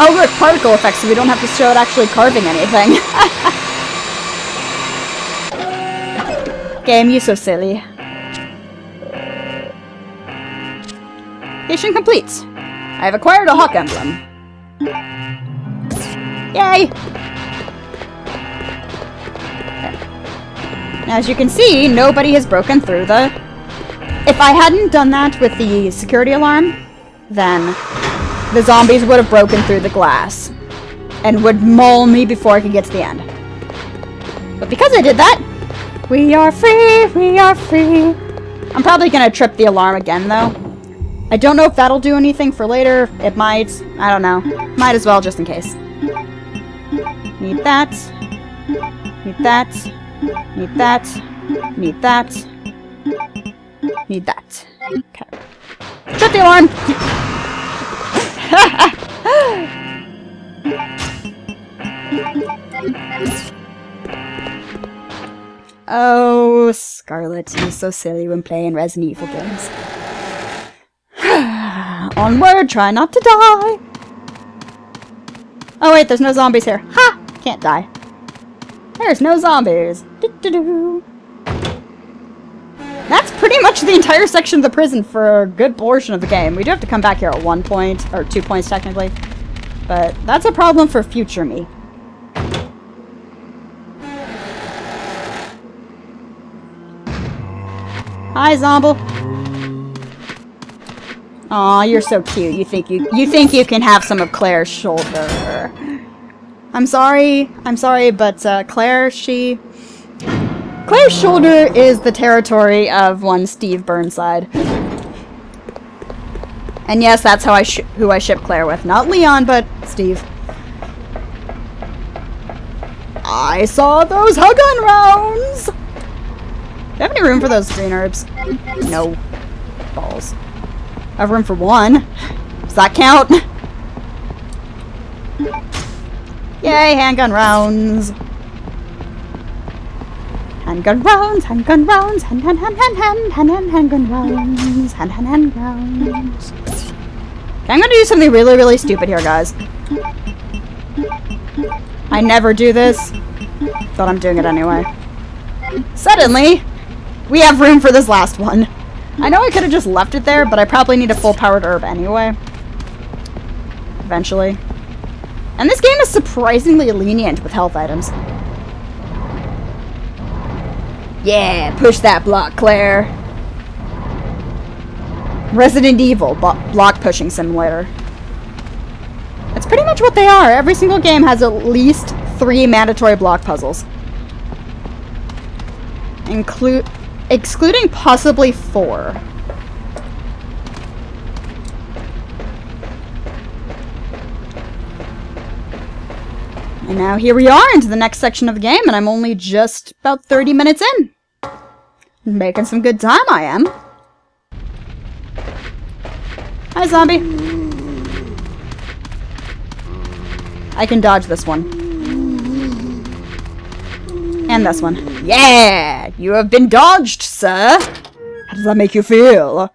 Oh look, particle effects, so we don't have to show it actually carving anything. Game, you so silly. Mission complete. I have acquired a hawk emblem. Yay! As you can see, nobody has broken through the... If I hadn't done that with the security alarm, then the zombies would have broken through the glass and would maul me before I could get to the end. But because I did that, we are free, we are free. I'm probably gonna trip the alarm again, though. I don't know if that'll do anything for later. It might. I don't know. Might as well, just in case. Need that. Need that. Need that. Need that. Need that. Okay. Shut the alarm! oh, Scarlet, you're so silly when playing Resident Evil games. Onward, try not to die! Oh wait, there's no zombies here. Ha! Can't die. There's no zombies. Doo -doo -doo. That's pretty much the entire section of the prison for a good portion of the game. We do have to come back here at one point, or two points technically. But that's a problem for future me. Hi, Zomble. Aw, you're so cute. You think you you think you can have some of Claire's shoulder. I'm sorry. I'm sorry, but uh, Claire, she... Claire's shoulder is the territory of one Steve Burnside. And yes, that's how I who I ship Claire with. Not Leon, but Steve. I saw those handgun rounds! Do you have any room for those green herbs? No. Balls. I have room for one. Does that count? Yay, handgun rounds! Handgun rounds, handgun rounds, hand hand hand hand hand hand hand handgun rounds, hand hand hand rounds. Okay, I'm gonna do something really, really stupid here, guys. I never do this, but I'm doing it anyway. Suddenly, we have room for this last one. I know I could have just left it there, but I probably need a full-powered herb anyway. Eventually. And this game is surprisingly lenient with health items. Yeah, push that block, Claire. Resident Evil block pushing simulator. That's pretty much what they are. Every single game has at least three mandatory block puzzles. Include excluding possibly four. And now here we are into the next section of the game, and I'm only just about 30 minutes in. Making some good time, I am. Hi, zombie. I can dodge this one. And this one. Yeah! You have been dodged, sir! How does that make you feel?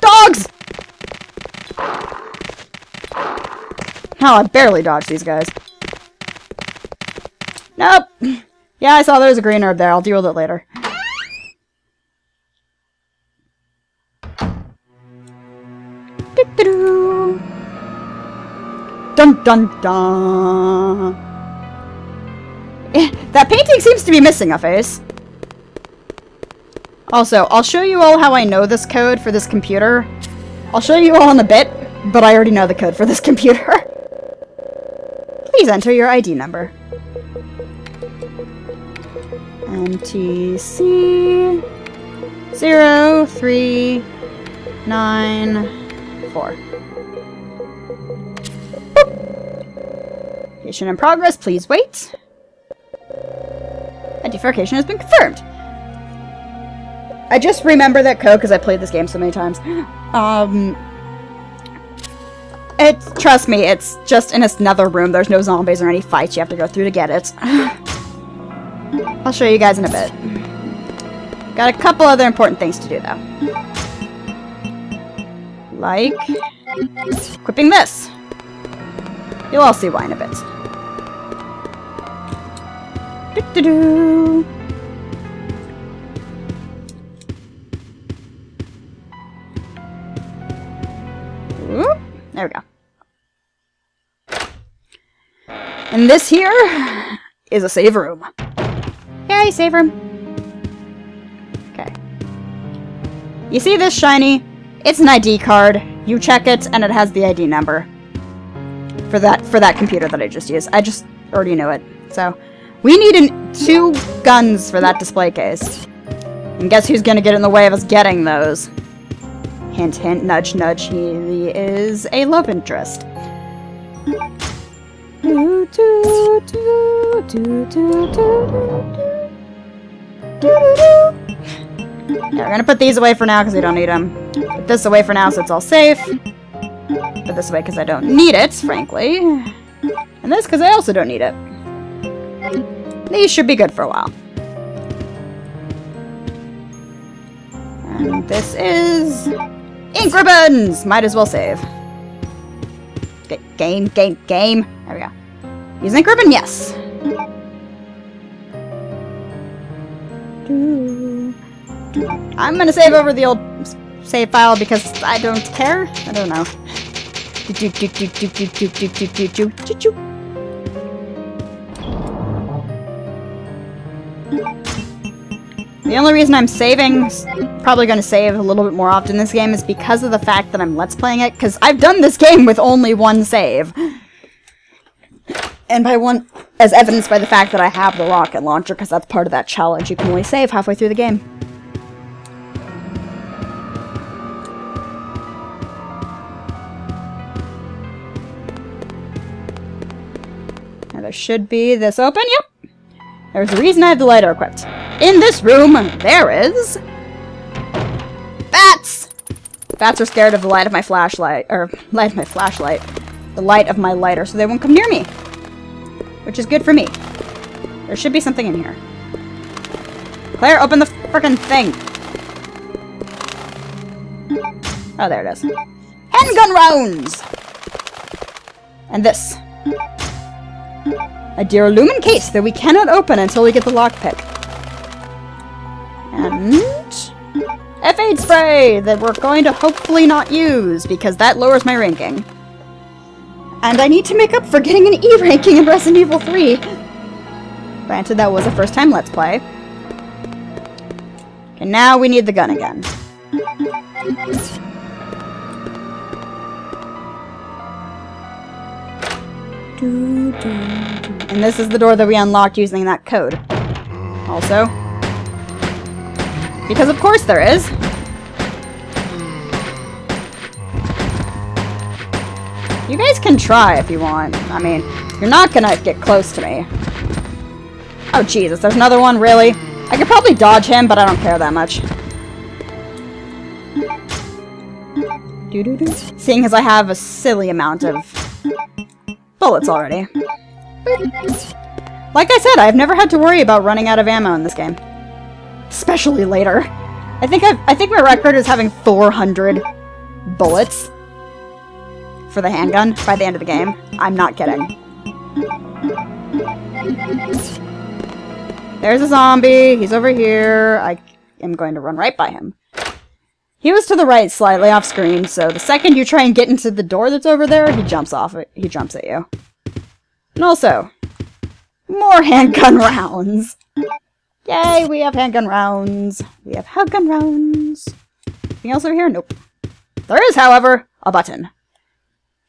Dogs! Hell, I barely dodged these guys. Nope. Yeah, I saw there was a green herb there. I'll deal with it later. Dun dun dun. Eh, that painting seems to be missing a face. Also, I'll show you all how I know this code for this computer. I'll show you all in a bit, but I already know the code for this computer. Please enter your ID number. NTC zero three nine four. Mission in progress, please wait. A Identification has been confirmed. I just remember that code because I played this game so many times. Um, it, trust me, it's just in another room. There's no zombies or any fights you have to go through to get it. I'll show you guys in a bit. Got a couple other important things to do, though. Like equipping this. You'll all see why in a bit. Do -do -do. There we go. And this here is a save room. Yay, save room. Okay. You see this shiny? It's an ID card. You check it, and it has the ID number. For that for that computer that I just used. I just already know it. So, we need an, two guns for that display case. And guess who's gonna get in the way of us getting those? Hint, hint, nudge, nudge, he is a love interest. Do, do, do, yeah, we're gonna put these away for now because we don't need them. Put this away for now so it's all safe. Put this away because I don't need it, frankly. And this because I also don't need it. These should be good for a while. And this is... Ink ribbons! Might as well save. G game, game, game. There we go. Use ink ribbon? Yes. I'm gonna save over the old save file because I don't care. I don't know. The only reason I'm saving, probably going to save a little bit more often this game, is because of the fact that I'm Let's Playing it, because I've done this game with only one save. And by one, as evidenced by the fact that I have the rocket launcher, because that's part of that challenge, you can only save halfway through the game. Now there should be this open, yep! There's a reason I have the lighter equipped. In this room, there is... Bats! Bats are scared of the light of my flashlight, or light of my flashlight. The light of my lighter, so they won't come near me. Which is good for me. There should be something in here. Claire, open the frickin' thing! Oh, there it is. Handgun rounds! And this. A Duralumin case that we cannot open until we get the lockpick. And... first aid spray that we're going to hopefully not use because that lowers my ranking. And I need to make up for getting an E ranking in Resident Evil 3. Granted, that was a first time Let's Play. Okay, now we need the gun again. And this is the door that we unlocked using that code. Also. Because of course there is. You guys can try if you want. I mean, you're not gonna get close to me. Oh, Jesus, there's another one? Really? I could probably dodge him, but I don't care that much. Doo -doo -doo. Seeing as I have a silly amount of bullets already. Like I said, I've never had to worry about running out of ammo in this game. Especially later. I think I've, I think my record is having 400 bullets for the handgun by the end of the game. I'm not kidding. There's a zombie. He's over here. I am going to run right by him. He was to the right, slightly off screen, so the second you try and get into the door that's over there, he jumps off it. He jumps at you. And also, more handgun rounds. Yay, we have handgun rounds. We have handgun rounds. Anything else over here? Nope. There is, however, a button.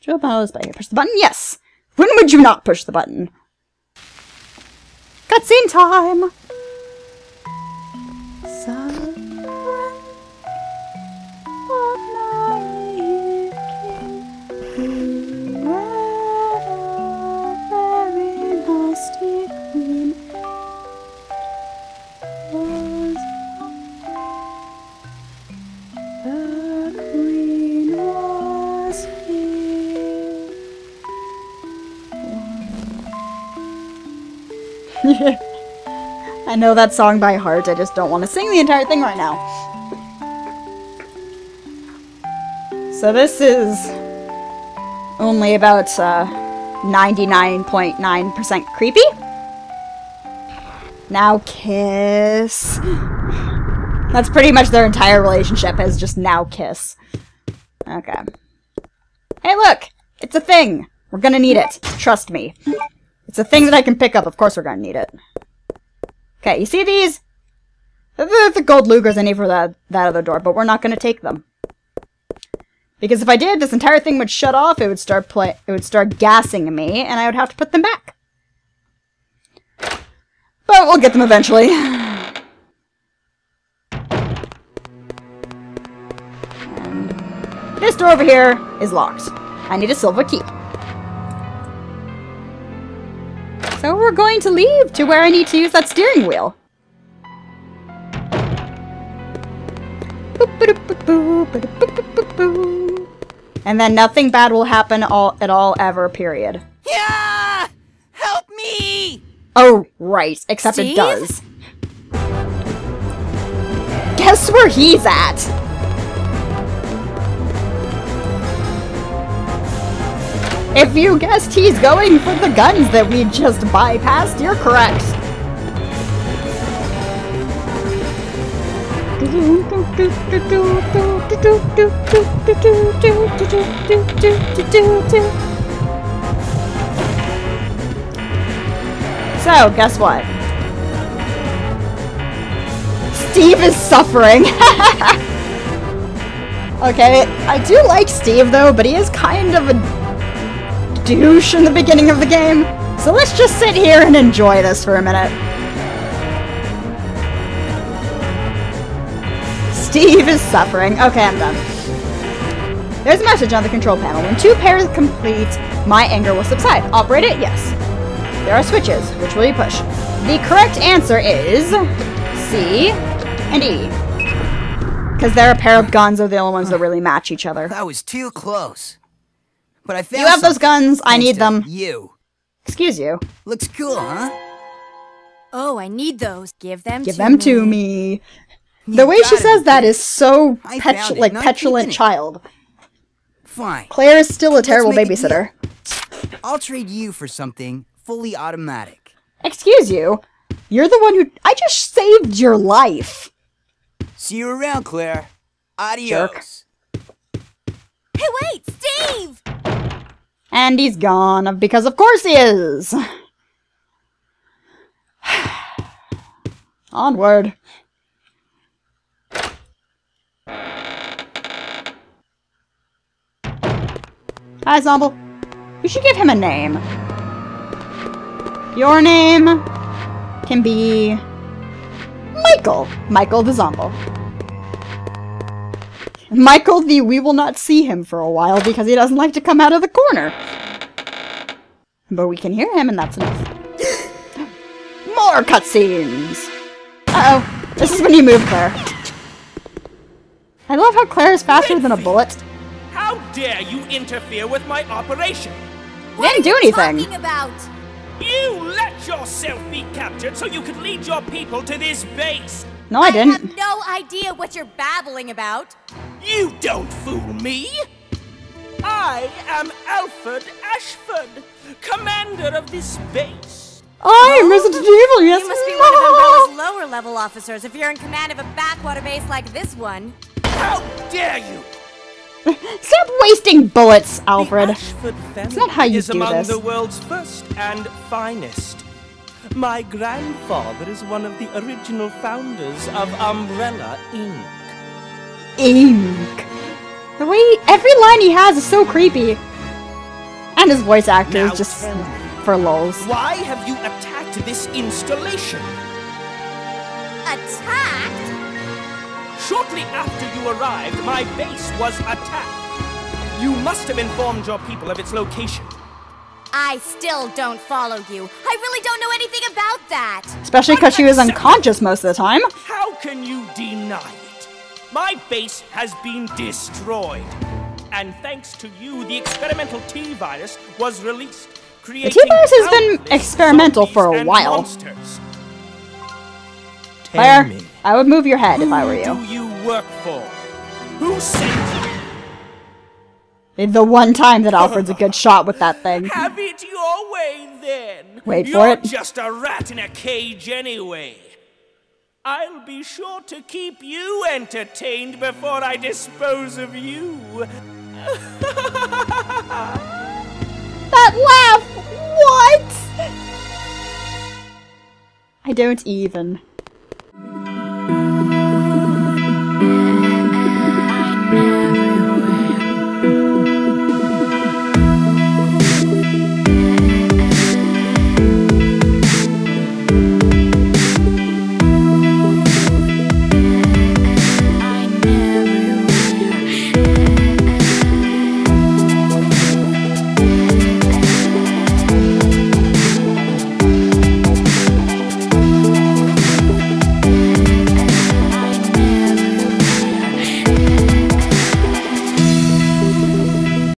Joe Bowers by Push the button? Yes! When would you not push the button? Cutscene time! I know that song by heart, I just don't want to sing the entire thing right now. So this is only about 99.9% uh, creepy. Now kiss. That's pretty much their entire relationship is just now kiss. Okay. Hey look! It's a thing! We're gonna need it. Trust me. It's a thing that I can pick up. Of course we're gonna need it. Okay, you see these? The, the gold Lugers I need for that, that other door, but we're not gonna take them. Because if I did, this entire thing would shut off, it would start play it would start gassing me, and I would have to put them back. But we'll get them eventually. This door over here is locked. I need a silver key. So we're going to leave to where I need to use that steering wheel. And then nothing bad will happen all at all ever, period. Yeah! Help me! Oh, right. Except Steve? it does. Guess where he's at? If you guessed he's going for the guns that we just bypassed, you're correct. So, guess what? Steve is suffering. okay, I do like Steve though, but he is kind of a douche in the beginning of the game. So let's just sit here and enjoy this for a minute. Steve is suffering. Okay, I'm done. There's a message on the control panel. When two pairs complete, my anger will subside. Operate it? Yes. There are switches. Which will you push? The correct answer is C and E. Because they're a pair of guns are the only ones that really match each other. That was too close. But I found You have those something, guns. I need to them. You. Excuse you. Looks cool, huh? Oh, I need those. Give them Give to them me. to me. You The way she says be that kidding. is so I pet- like petulant child. Fine. Claire is still a terrible make a babysitter. I'll trade you for something fully automatic. Excuse you. You're the one who I just saved your life. See you around, Claire. Adios. Hey, wait, Steve! And he's gone because of course he is. Onward. Hi, Zomble. We should give him a name. Your name can be Michael. Michael the Zomble. Michael the we will not see him for a while because he doesn't like to come out of the corner. But we can hear him and that's enough. More cutscenes! Uh-oh. This is when you move, Claire. I love how Claire is faster than a bullet. How dare you interfere with my operation? We didn't do anything. Talking about? You let yourself be captured so you could lead your people to this base. No, I didn't. no idea what you're babbling about. You don't fool me. I am Alfred Ashford, commander of this base. I'm oh, Resident Evil, yes. You must be one of Umbrella's lower level officers if you're in command of a backwater base like this one. How dare you? Stop wasting bullets, Alfred. The Ashford family not how you is do among this. the world's first and finest. My grandfather is one of the original founders of Umbrella Inc. Ink. The way every line he has is so creepy. And his voice actor Now is just for lulz. Why have you attacked this installation? Attacked? Shortly after you arrived, my base was attacked. You must have informed your people of its location. I still don't follow you. I really don't know anything about that. Especially because she was unconscious most of the time. How can you deny it? My base has been destroyed. And thanks to you, the experimental T virus was released, creating T-virus has been experimental for a while. Monsters. Tell Claire, me, I would move your head if I were who you. do you work for? Who sent you? The one time that Alfred's a good shot with that thing. Have it your way then. Wait You're for it. just a rat in a cage anyway. I'll be sure to keep you entertained before I dispose of you. That laugh! What? I don't even.